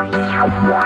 Wow,